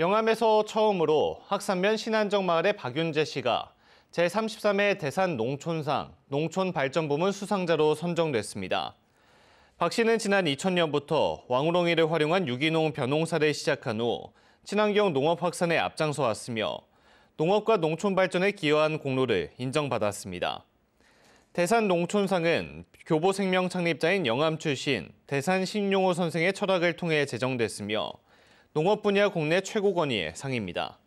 영암에서 처음으로 학산면 신안정 마을의 박윤재 씨가 제33회 대산 농촌상 농촌발전부문 수상자로 선정됐습니다. 박 씨는 지난 2000년부터 왕우렁이를 활용한 유기농 벼농사를 시작한 후 친환경 농업 확산에 앞장서 왔으며 농업과 농촌 발전에 기여한 공로를 인정받았습니다. 대산 농촌상은 교보생명 창립자인 영암 출신 대산 신용호 선생의 철학을 통해 제정됐으며 농업 분야 국내 최고 권위의 상입니다.